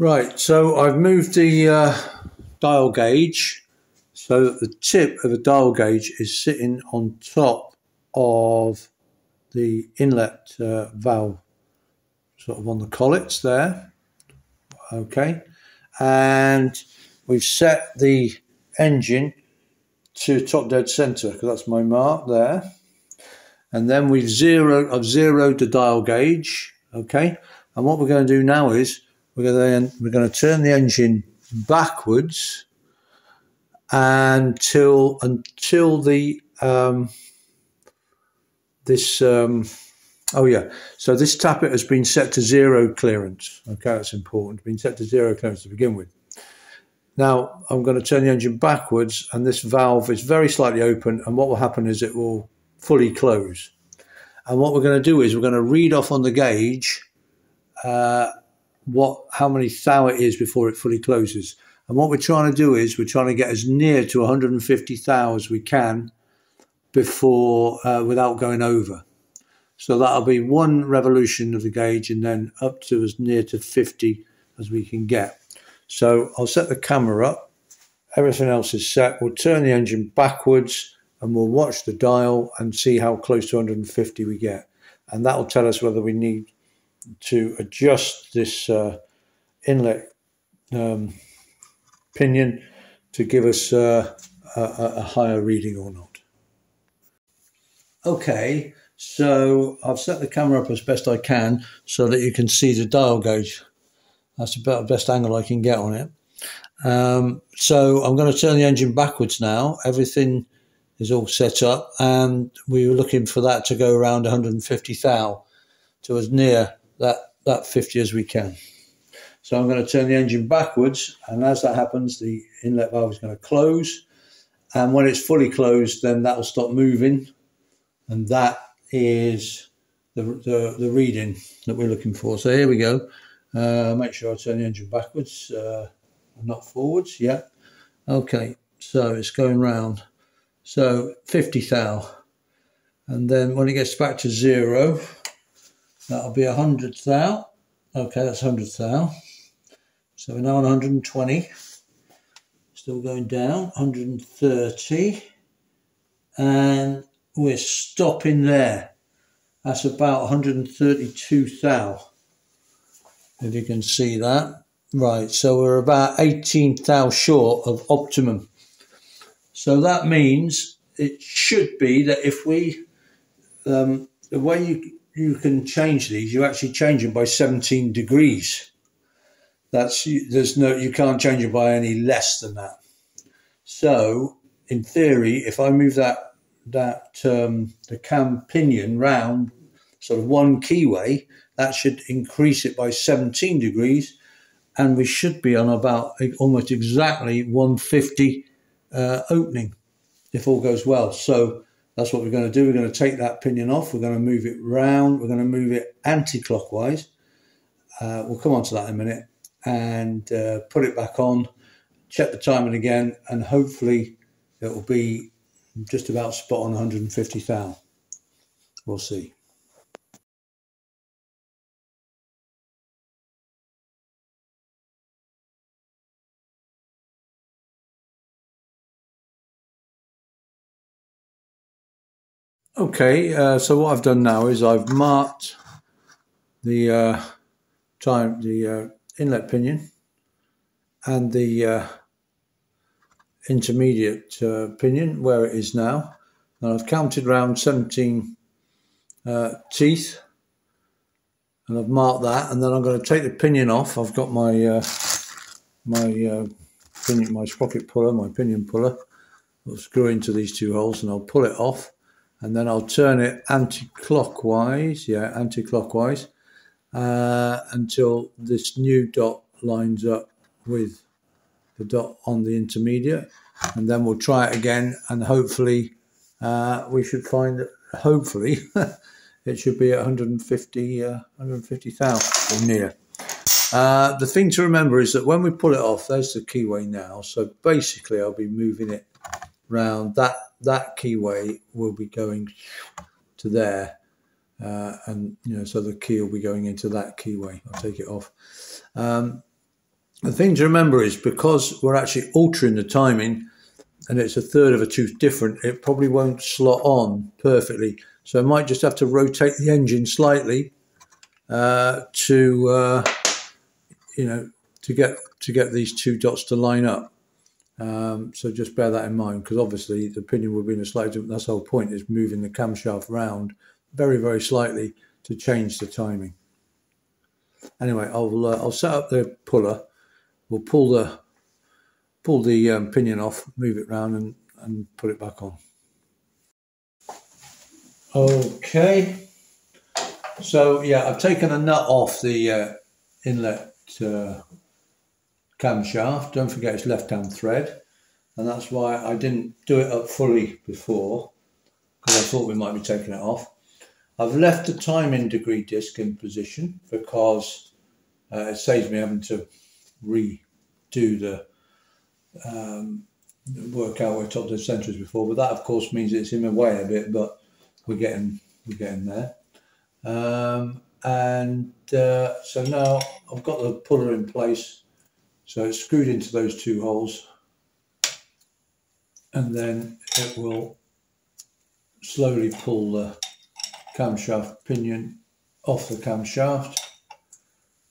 Right, so I've moved the uh, dial gauge so that the tip of the dial gauge is sitting on top of the inlet uh, valve, sort of on the collets there. Okay, and we've set the engine to top dead center because that's my mark there. And then we've zeroed, I've zeroed the dial gauge. Okay, and what we're going to do now is we're going to we're going to turn the engine backwards until until the um, this um, oh yeah. So this tappet has been set to zero clearance. Okay that's important. Been set to zero clearance to begin with. Now I'm going to turn the engine backwards and this valve is very slightly open and what will happen is it will fully close. And what we're going to do is we're going to read off on the gauge uh, what how many thou it is before it fully closes and what we're trying to do is we're trying to get as near to 150 thou as we can before uh, without going over. So that'll be one revolution of the gauge and then up to as near to 50 as we can get. So I'll set the camera up. Everything else is set. We'll turn the engine backwards and we'll watch the dial and see how close to 150 we get. And that'll tell us whether we need to adjust this uh, inlet um, pinion to give us uh, a, a higher reading or not. Okay, so I've set the camera up as best I can so that you can see the dial gauge. That's about the best angle I can get on it. Um, so I'm going to turn the engine backwards now. Everything is all set up and we were looking for that to go around 150 thou to as near that, that 50 as we can. So I'm going to turn the engine backwards, and as that happens, the inlet valve is going to close. And when it's fully closed, then that will stop moving, and that is the, the, the reading that we're looking for. So here we go. Uh, make sure I turn the engine backwards, uh, not forwards. Yeah. Okay. So it's going round. So 50 thou. And then when it gets back to zero, that'll be 100 thou. Okay, that's 100 thou. So we're now on 120, still going down, 130, and we're stopping there. That's about 132 thou, if you can see that. Right, so we're about 18 thou short of optimum. So that means it should be that if we, um, the way you, you can change these, you actually change them by 17 degrees. That's there's no you can't change it by any less than that. So in theory, if I move that that um, the cam pinion round sort of one keyway, that should increase it by 17 degrees, and we should be on about almost exactly 150 uh, opening if all goes well. So that's what we're going to do. We're going to take that pinion off. We're going to move it round. We're going to move it anti-clockwise. Uh, we'll come on to that in a minute and uh, put it back on, check the timing again, and hopefully it will be just about spot on 150 thou. We'll see. Okay, uh, so what I've done now is I've marked the uh, time, the uh, inlet pinion and the uh, intermediate uh, pinion where it is now. And I've counted around 17 uh, teeth and I've marked that and then I'm going to take the pinion off. I've got my my pinion, my sprocket puller, my pinion puller. I'll screw into these two holes and I'll pull it off and then I'll turn it anti-clockwise, yeah, anti-clockwise, uh, until this new dot lines up with the dot on the intermediate. And then we'll try it again and hopefully uh, we should find hopefully it should be at 150 uh, 150,000 or near. Uh, the thing to remember is that when we pull it off there's the keyway now. So basically I'll be moving it round that that keyway will be going to there uh, and you know so the key will be going into that keyway. I'll take it off. Um, the thing to remember is because we're actually altering the timing and it's a third of a tooth different, it probably won't slot on perfectly. So I might just have to rotate the engine slightly uh, to, uh, you know, to get to get these two dots to line up. Um, so just bear that in mind because obviously the pinion will be in a slightly different, that's the whole point is moving the camshaft round very, very slightly to change the timing. Anyway, I'll, uh, I'll set up the puller. We'll pull the pull the um, pinion off, move it round and, and put it back on. Okay, so yeah, I've taken a nut off the uh, inlet uh, camshaft. Don't forget it's left-hand thread, and that's why I didn't do it up fully before because I thought we might be taking it off. I've left the timing degree disc in position because uh, it saves me having to redo the um, work out where top the centre is before. But that, of course, means it's in the way a bit, but we're getting we're getting there. Um, and uh, so now I've got the puller in place so it's screwed into those two holes and then it will slowly pull the camshaft pinion off the camshaft.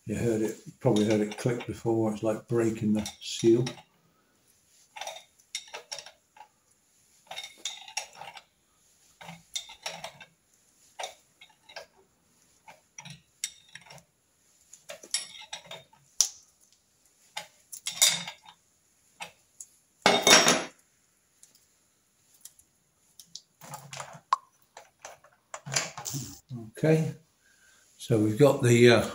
You heard it, probably heard it click before, it's like breaking the seal. Okay, so we've got the uh,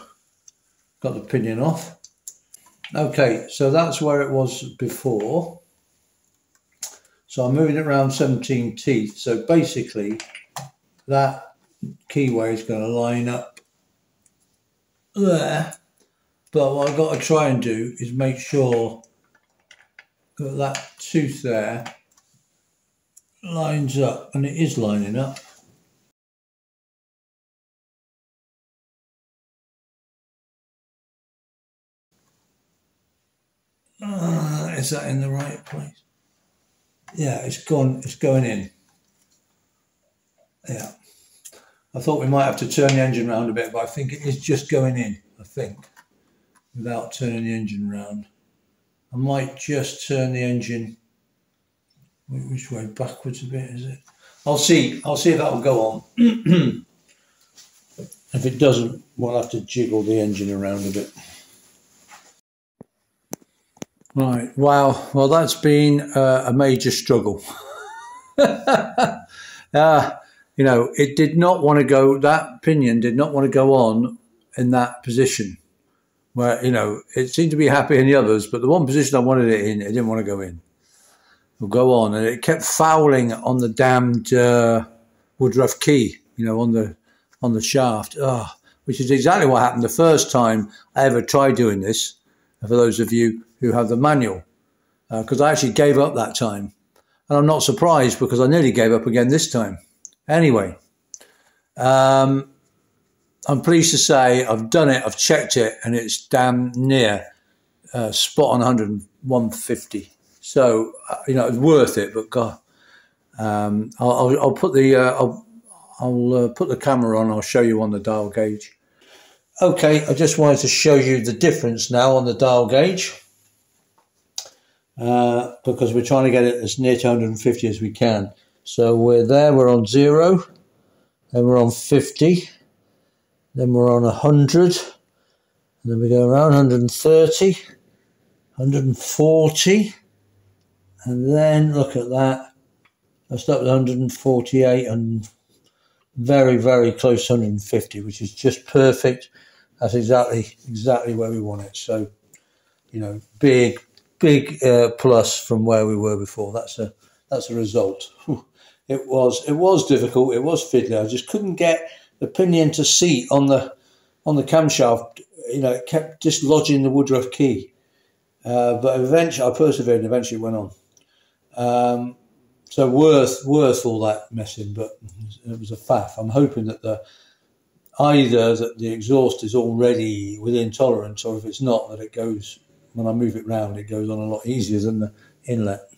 got the pinion off. Okay, so that's where it was before. So I'm moving it around 17 teeth. So basically, that keyway is going to line up there. But what I've got to try and do is make sure that that tooth there lines up, and it is lining up. Uh, is that in the right place? Yeah, it's gone. It's going in. Yeah. I thought we might have to turn the engine around a bit, but I think it is just going in, I think, without turning the engine around. I might just turn the engine, which way, backwards a bit, is it? I'll see, I'll see if that will go on. if it doesn't, we'll have to jiggle the engine around a bit. Right. Wow. Well, that's been uh, a major struggle. uh, you know, it did not want to go, that pinion did not want to go on in that position where, you know, it seemed to be happy in the others, but the one position I wanted it in, it didn't want to go in. It'll go on. And it kept fouling on the damned uh, Woodruff key, you know, on the on the shaft. Oh, which is exactly what happened the first time I ever tried doing this. For those of you who have the manual because uh, I actually gave up that time. And I'm not surprised because I nearly gave up again this time. Anyway, um, I'm pleased to say I've done it, I've checked it, and it's damn near uh, spot on 100, 150. So, uh, you know, it's worth it, but God, um, I'll, I'll, I'll, put the, uh, I'll, I'll uh, put the camera on, I'll show you on the dial gauge. Okay, I just wanted to show you the difference now on the dial gauge uh, because we're trying to get it as near to 150 as we can. So we're there, we're on zero, then we're on 50, then we're on 100, and then we go around 130, 140, and then look at that. I start with 148 and very, very close to 150, which is just perfect. That's exactly exactly where we want it. So, you know, big, big uh, plus from where we were before. That's a that's a result. It was it was difficult. It was fiddly. I just couldn't get the pinion to seat on the on the camshaft. You know, it kept dislodging the Woodruff key. Uh, but eventually, I persevered and eventually it went on. Um, so worth worth all that messing, but it was a faff. I'm hoping that the either that the exhaust is already within tolerance, or if it's not, that it goes when I move it round, it goes on a lot easier than the inlet.